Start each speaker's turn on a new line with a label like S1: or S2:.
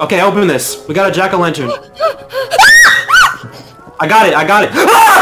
S1: Okay, open this. We got a jack-o'-lantern. I got it, I got it. Ah!